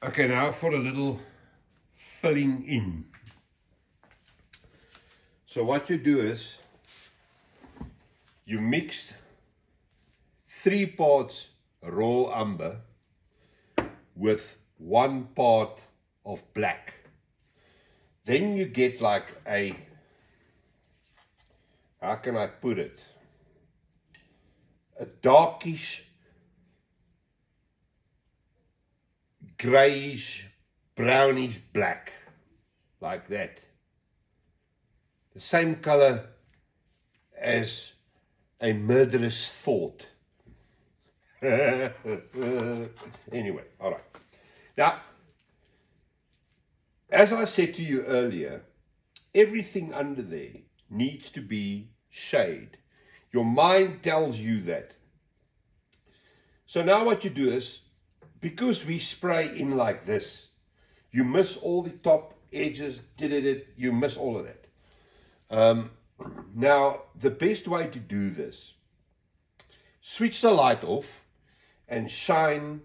Okay, now for a little filling in. So what you do is you mix three parts raw umber with one part of black. Then you get like a, how can I put it? A darkish grayish, brownish black, like that. The same color as a murderous thought. anyway, all right. Now, as I said to you earlier, everything under there needs to be shade. Your mind tells you that. So now what you do is because we spray in like this, you miss all the top edges, did it, you miss all of that. Um, now, the best way to do this, switch the light off and shine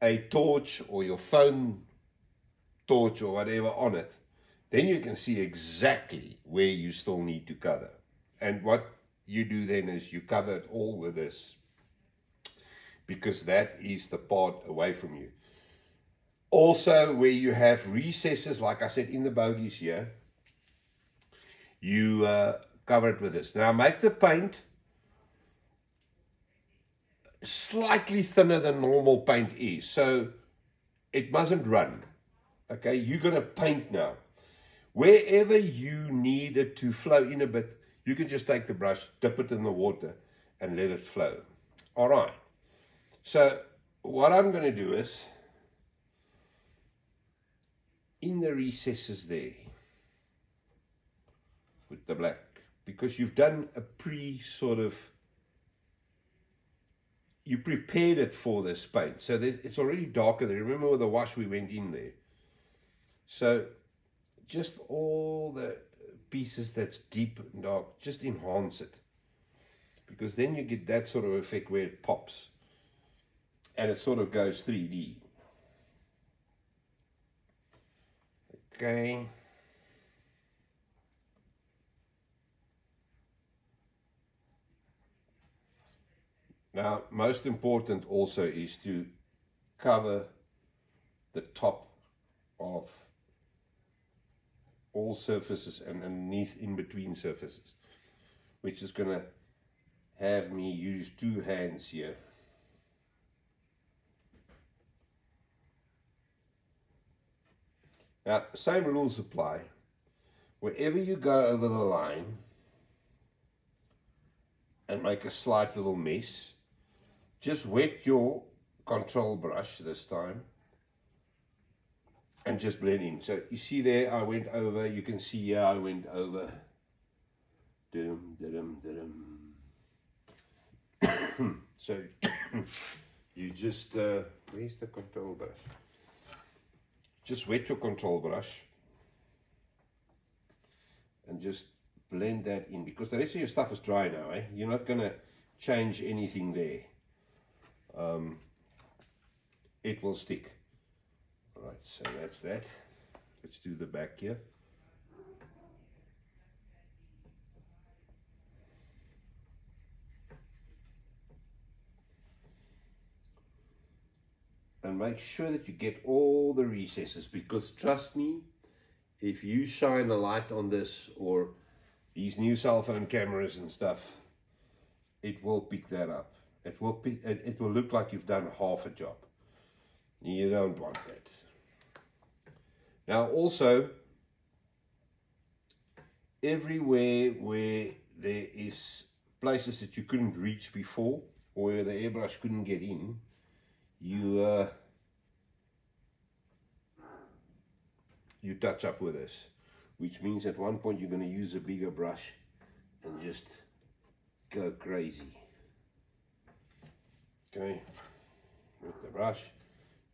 a torch or your phone torch or whatever on it. Then you can see exactly where you still need to cover. And what you do then is you cover it all with this because that is the part away from you. Also, where you have recesses, like I said, in the bogies here, you uh, cover it with this. Now, make the paint slightly thinner than normal paint is, so it mustn't run. Okay, you're going to paint now. Wherever you need it to flow in a bit, you can just take the brush, dip it in the water, and let it flow. All right. So what I'm going to do is, in the recesses there, with the black, because you've done a pre sort of, you prepared it for this paint. So it's already darker there. Remember with the wash we went in there. So just all the pieces that's deep and dark, just enhance it. Because then you get that sort of effect where it pops and it sort of goes 3D. Okay. Now, most important also is to cover the top of all surfaces and underneath in between surfaces, which is going to have me use two hands here. Now, same rules apply. Wherever you go over the line and make a slight little mess, just wet your control brush this time and just blend in. So you see there, I went over, you can see here I went over. Dum, dum, dum. so you just, uh, where's the control brush? Just wet your control brush and just blend that in because the rest of your stuff is dry now eh? you're not to change anything there. Um, it will stick. All right so that's that. Let's do the back here and make sure that you get all the recesses because trust me if you shine a light on this or these new cell phone cameras and stuff it will pick that up. It will pick it, it will look like you've done half a job. You don't want that. Now also everywhere where there is places that you couldn't reach before or where the airbrush couldn't get in you uh, you touch up with this which means at one point you're going to use a bigger brush and just go crazy. Okay? With the brush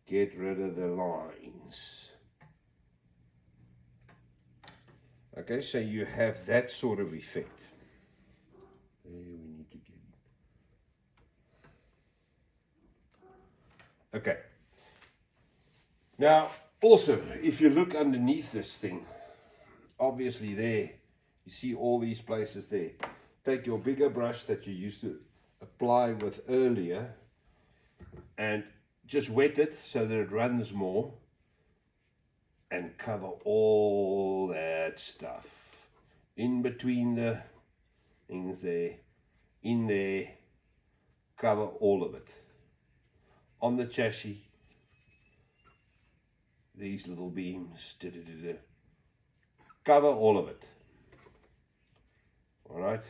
get rid of the lines. Okay so you have that sort of effect Okay. Now, also, if you look underneath this thing, obviously there, you see all these places there. Take your bigger brush that you used to apply with earlier and just wet it so that it runs more and cover all that stuff in between the things there, in there, cover all of it. On the chassis, these little beams, da -da -da cover all of it. All right.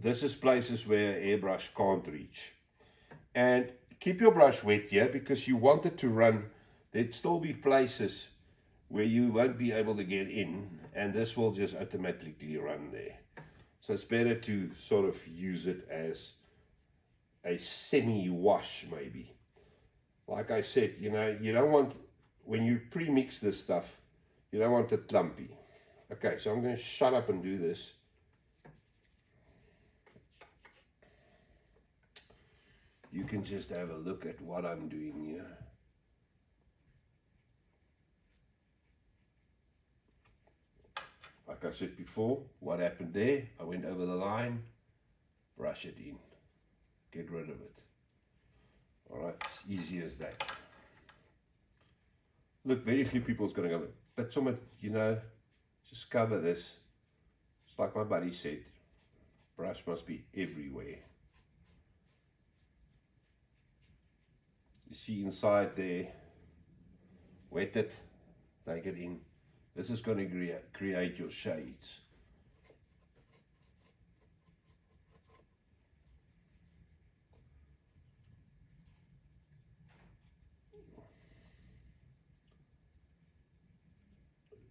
This is places where airbrush can't reach. And keep your brush wet here because you want it to run. There'd still be places where you won't be able to get in and this will just automatically run there. So it's better to sort of use it as a semi-wash maybe. Like I said, you know, you don't want, when you pre-mix this stuff, you don't want it lumpy. Okay, so I'm going to shut up and do this. You can just have a look at what I'm doing here. Like I said before, what happened there? I went over the line, brush it in, get rid of it. All right, it's easy as that. Look, very few people's going to go, but some, you know, just cover this. It's like my buddy said, brush must be everywhere. You see inside there, wet it, take it in. This is going to create, create your shades.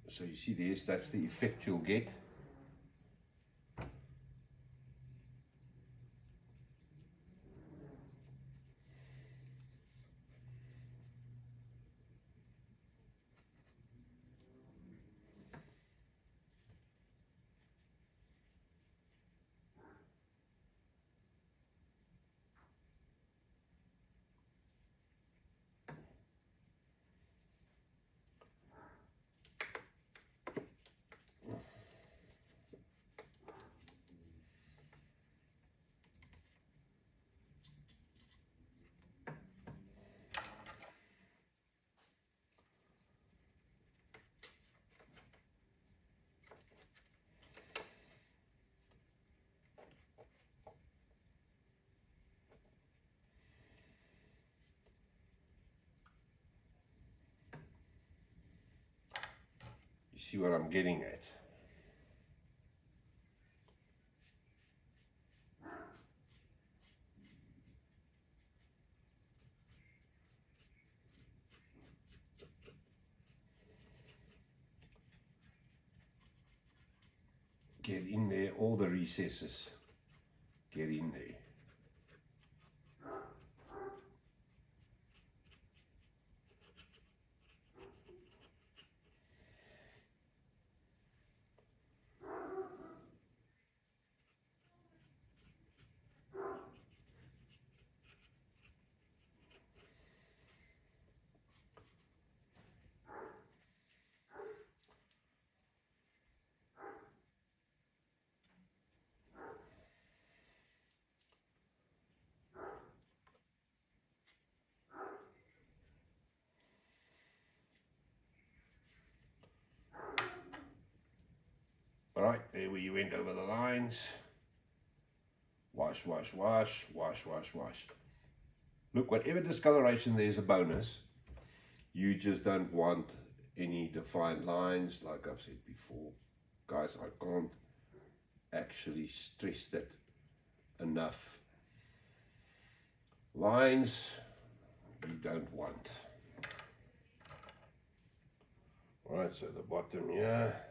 So you see this, that's the effect you'll get. See what I'm getting at. Get in there, all the recesses. Get in there. All right, there where you went over the lines. Wash, wash, wash, wash, wash, wash. Look, whatever discoloration there's a bonus. You just don't want any defined lines, like I've said before. Guys, I can't actually stress that enough. Lines you don't want. All right, so the bottom here.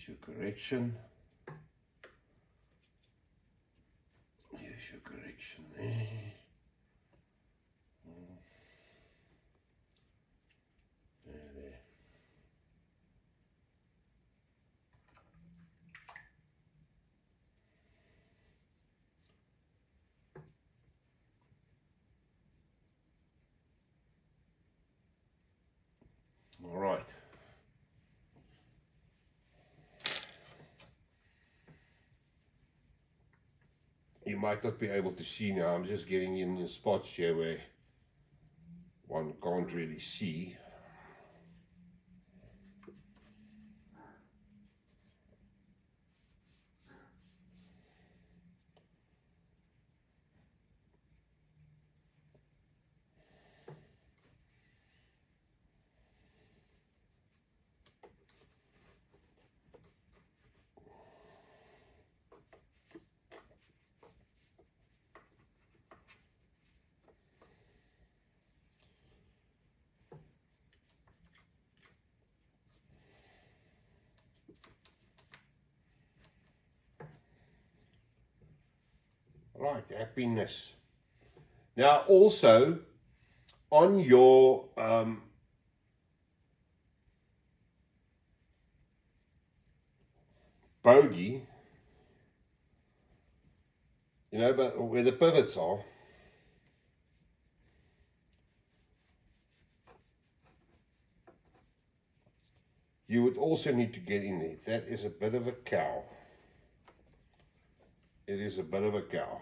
Use your correction. Use your correction there. All right. You might not be able to see now. I'm just getting in the spots here where one can't really see. Right, happiness. Now, also on your um, bogie, you know, but where the pivots are, you would also need to get in there. That is a bit of a cow. It is a bit of a cow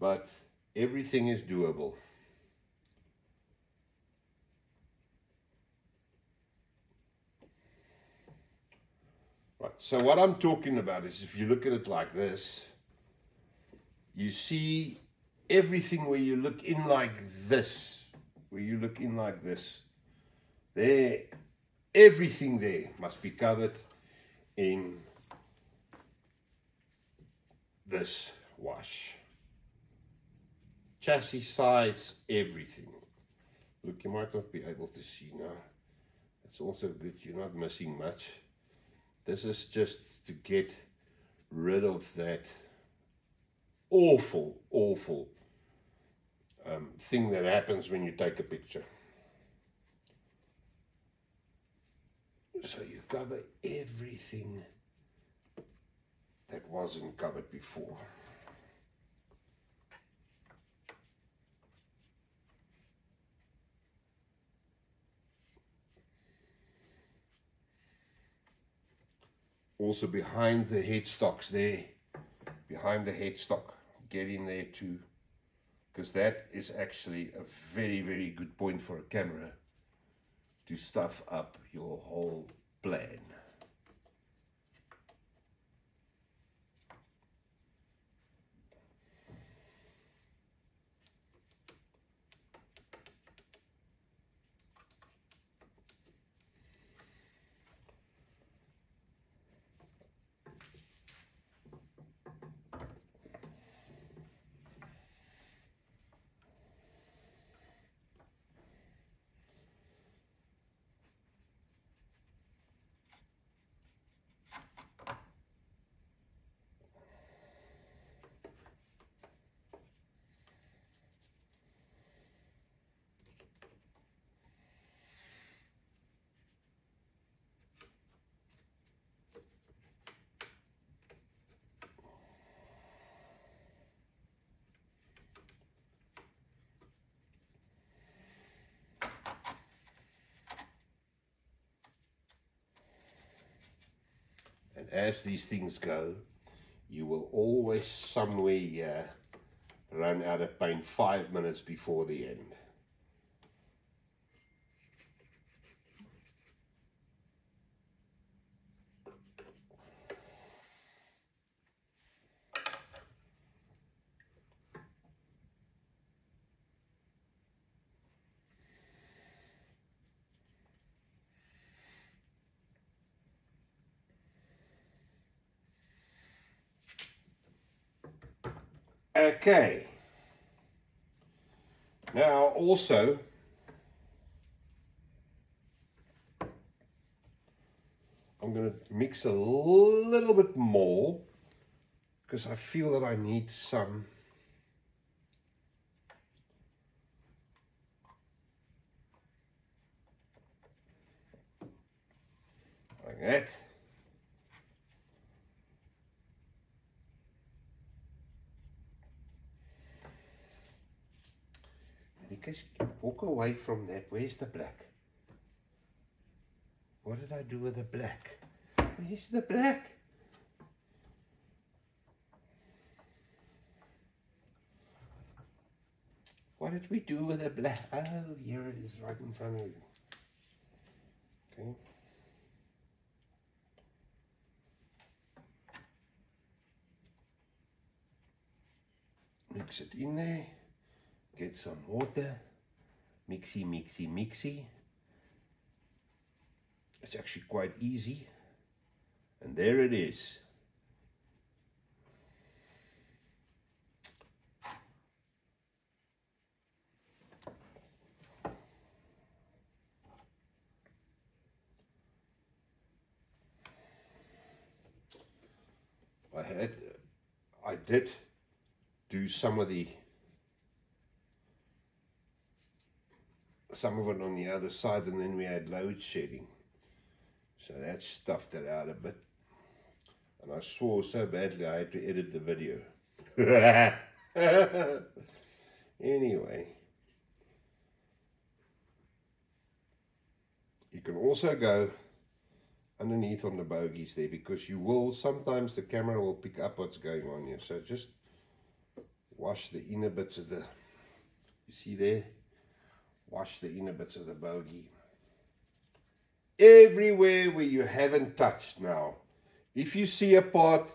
but everything is doable. Right, so what I'm talking about is if you look at it like this, you see everything where you look in like this, where you look in like this, there, everything there must be covered in this wash chassis sides, everything. Look, you might not be able to see now. It's also good, you're not missing much. This is just to get rid of that awful, awful um, thing that happens when you take a picture. So you cover everything that wasn't covered before. Also behind the headstocks there behind the headstock get in there too. Because that is actually a very very good point for a camera to stuff up your whole plan as these things go, you will always somewhere here run out of paint five minutes before the end. Okay. Now also, I'm going to mix a little bit more because I feel that I need some like that. Because walk away from that. Where's the black? What did I do with the black? Where's the black? What did we do with the black? Oh, here it is right in front of you. Okay. Mix it in there. Get some water. Mixy, mixy, mixy. It's actually quite easy. And there it is. I had, I did do some of the, some of it on the other side and then we had load shedding. So that stuffed it out a bit. And I swore so badly I had to edit the video. anyway. You can also go underneath on the bogies there because you will, sometimes the camera will pick up what's going on here. So just wash the inner bits of the, you see there? Wash the inner bits of the bogie everywhere where you haven't touched now. If you see a part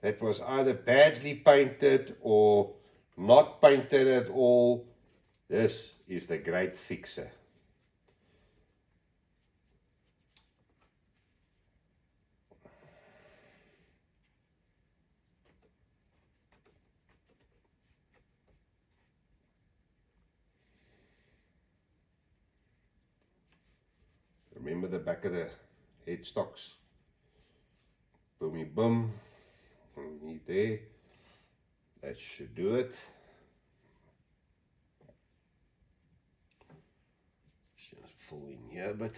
that was either badly painted or not painted at all, this is the great fixer. Back of the headstocks. Boomy boom. Underneath there. That should do it. Just full in here, but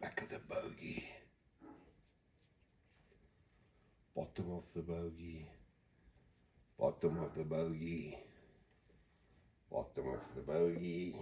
back of the bogie. Bottom of the bogie. Bottom of the bogie bottom off the bogie.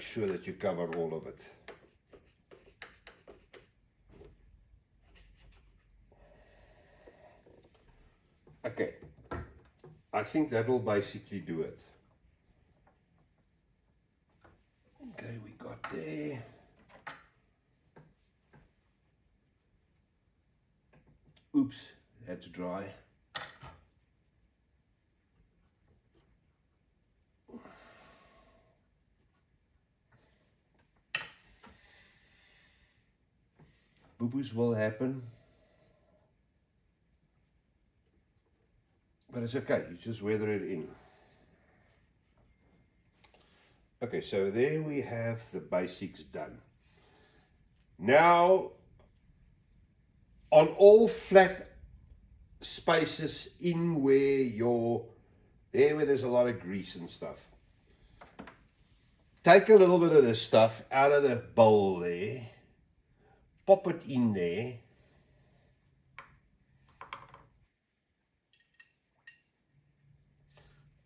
Make sure that you cover all of it. Okay, I think that will basically do it. Okay, we got there. Oops, that's dry. Boo-boos will happen. But it's okay, you just weather it in. Okay, so there we have the basics done. Now, on all flat spaces in where you're, there where there's a lot of grease and stuff, take a little bit of this stuff out of the bowl there pop it in there.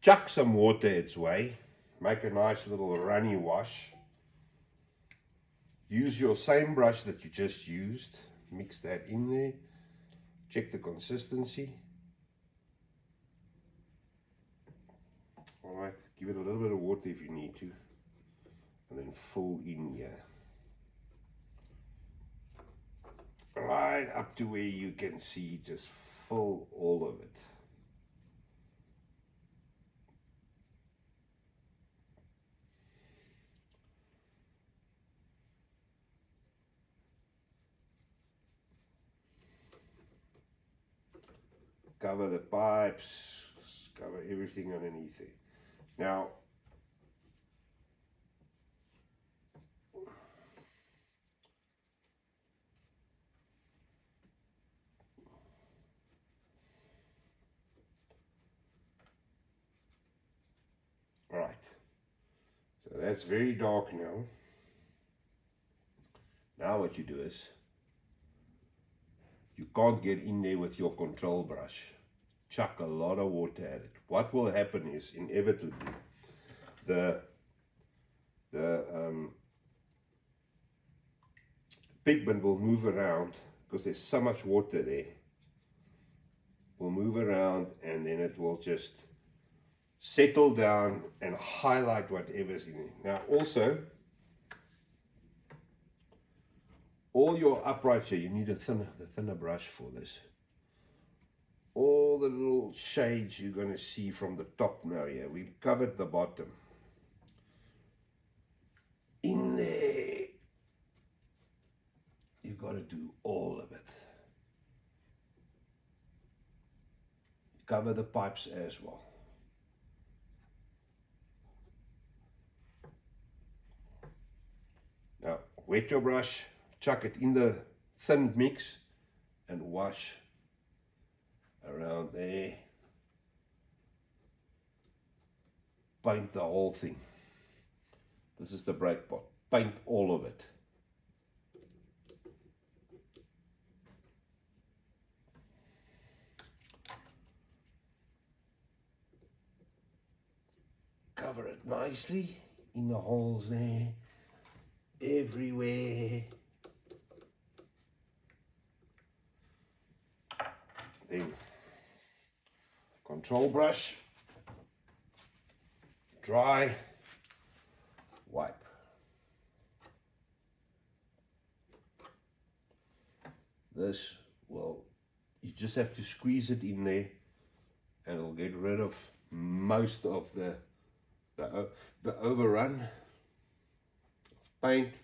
Chuck some water its way. Make a nice little runny wash. Use your same brush that you just used. Mix that in there. Check the consistency. Alright, give it a little bit of water if you need to. and then full in here. Right up to where you can see just full all of it. cover the pipes, cover everything underneath it. Now, All right, that's very dark now. Now what you do is you can't get in there with your control brush. Chuck a lot of water at it. What will happen is inevitably the the um, pigment will move around because there's so much water there. Will move around and then it will just settle down and highlight whatever's in it. Now also all your uprights here, you need a thinner, the thinner brush for this. All the little shades you're going to see from the top now here. We've covered the bottom. In there, you've got to do all of it. Cover the pipes as well. Now, wet your brush chuck it in the thin mix and wash around there. Paint the whole thing. This is the brake pot. Paint all of it. Cover it nicely in the holes there, everywhere. the control brush, dry, wipe. This will, you just have to squeeze it in there and it'll get rid of most of the, the, the overrun paint.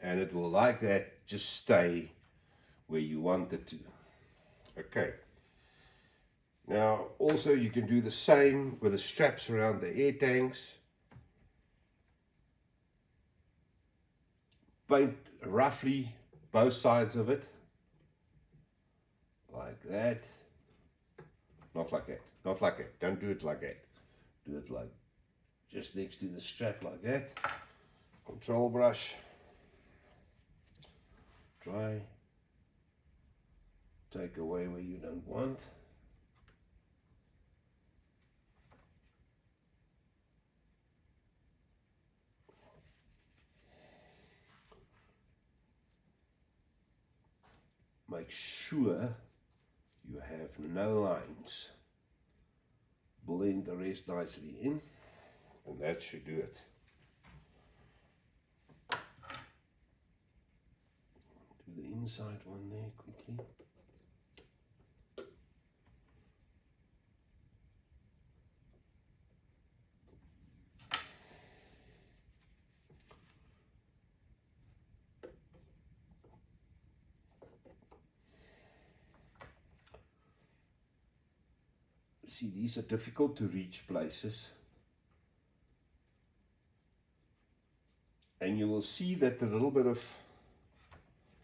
And it will like that just stay where you want it to. Okay. Now, also you can do the same with the straps around the air tanks. Paint roughly both sides of it. Like that. Not like that. Not like that. Don't do it like that. Do it like just next to the strap like that. Control brush. Dry take away where you don't want. Make sure you have no lines. Blend the rest nicely in and that should do it. Do the inside one there quickly. see these are difficult to reach places and you will see that the little bit of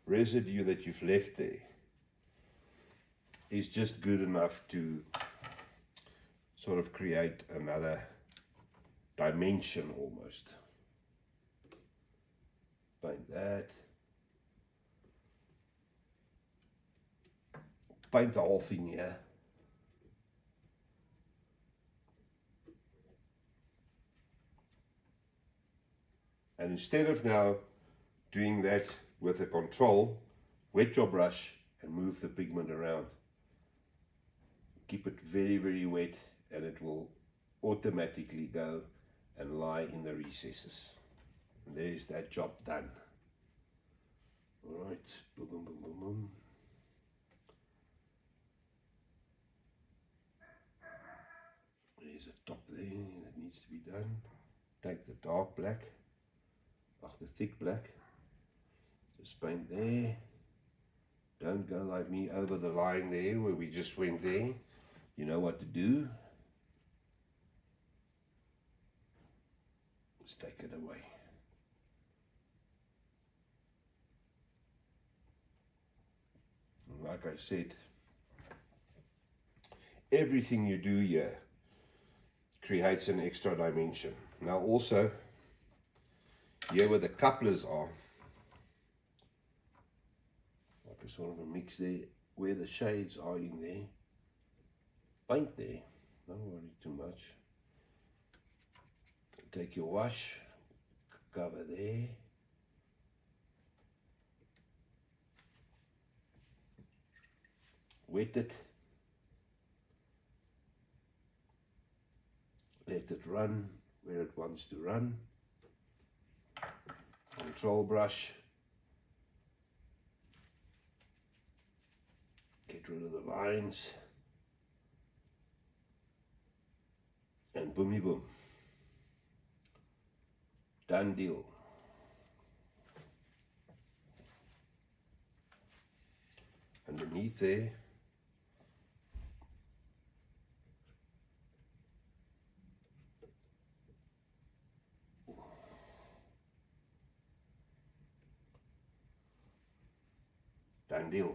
residue that you've left there is just good enough to sort of create another dimension almost. Paint that. Paint the whole thing here And instead of now doing that with a control, wet your brush and move the pigment around. Keep it very, very wet and it will automatically go and lie in the recesses. And there's that job done. All right, boom, boom, boom, boom, boom. There's a top there that needs to be done. Take the dark black, off the thick black, just paint there. Don't go like me over the line there where we just went there. You know what to do. Let's take it away. like I said, everything you do here creates an extra dimension. Now also, here where the couplers are, like a sort of a mix there, where the shades are in there, paint there, don't worry too much. Take your wash, cover there, wet it, let it run where it wants to run, control brush, get rid of the lines, and boomy boom. Done deal. Underneath there, Done deal.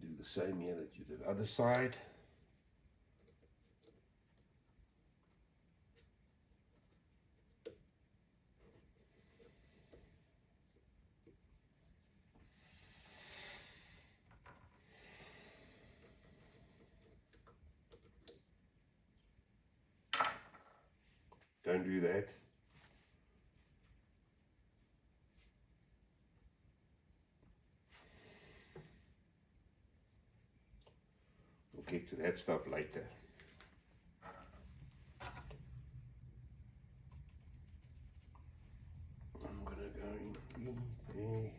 Do the same here that you did other side. Don't do that. We'll get to that stuff later. I'm gonna go in, there.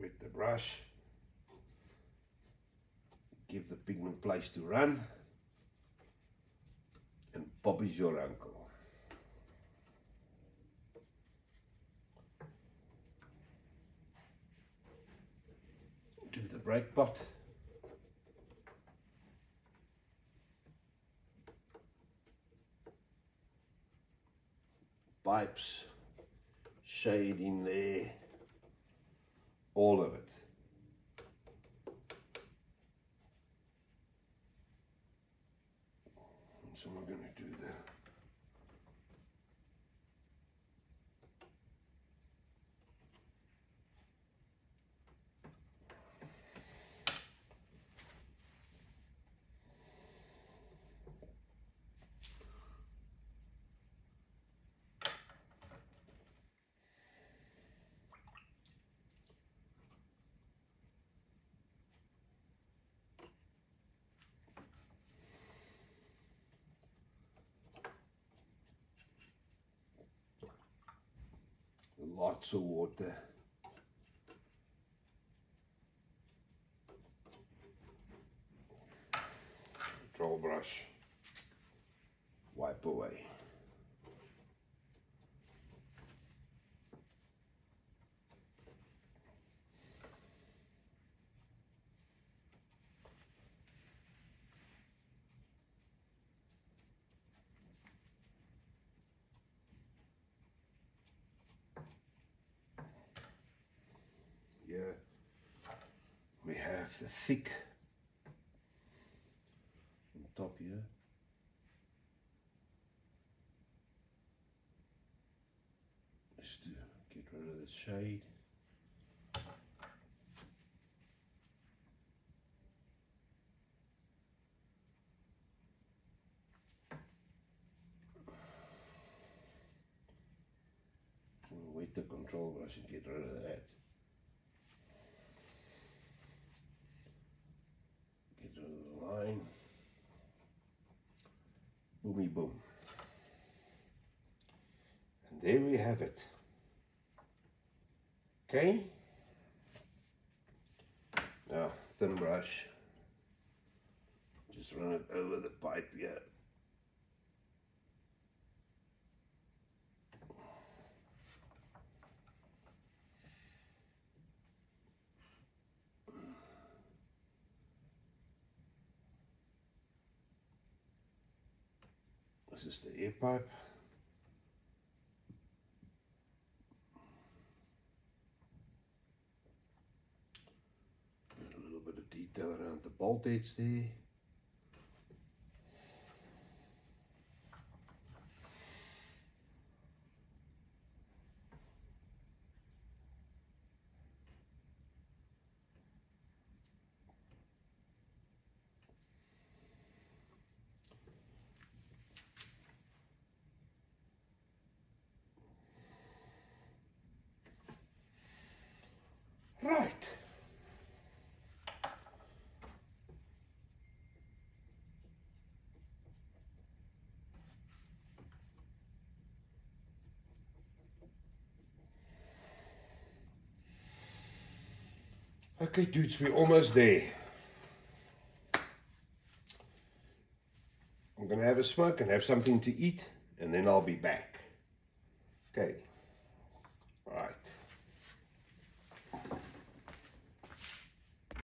with the brush. Give the pigment place to run. And Bobby's your uncle. Brake pot. Pipes, shade in there all of it. So we're going to do that. Lots of water. Control brush, wipe away. thick on top here. Just to get rid of the shade. Wait to control brush and get rid of that. Have it. Okay. Now, thin brush. Just run it over the pipe here. This is the air pipe. a little bit of detail around the bolt edge there. Right. Okay, dudes, we're almost there. I'm going to have a smoke and have something to eat, and then I'll be back. Okay.